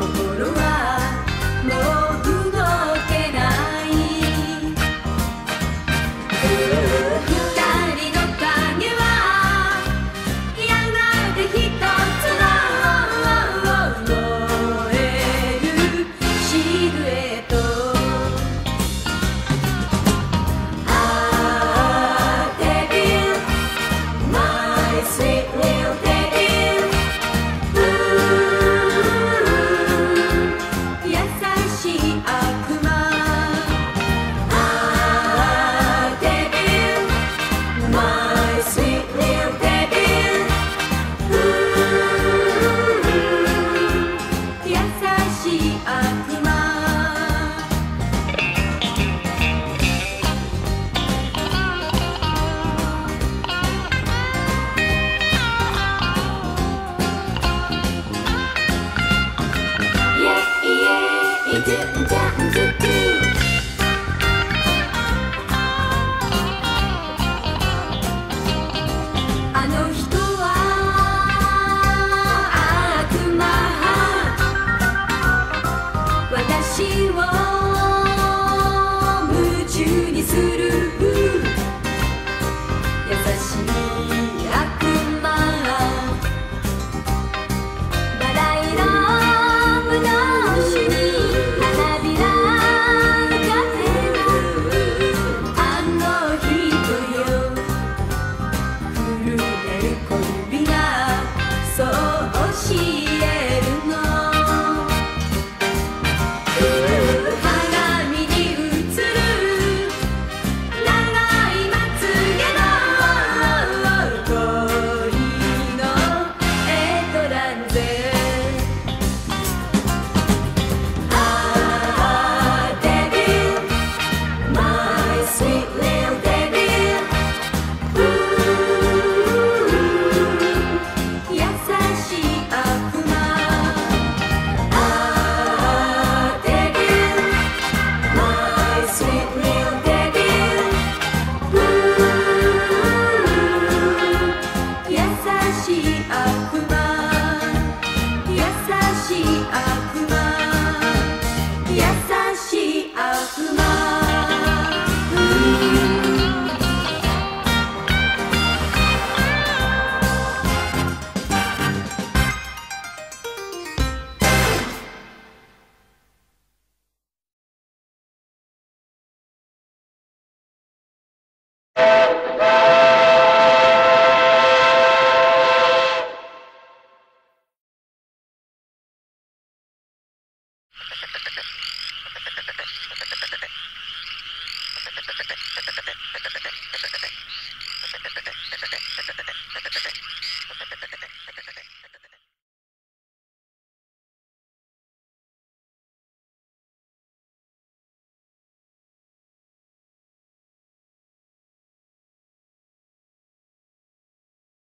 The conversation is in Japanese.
remarkable. 私を夢中にする。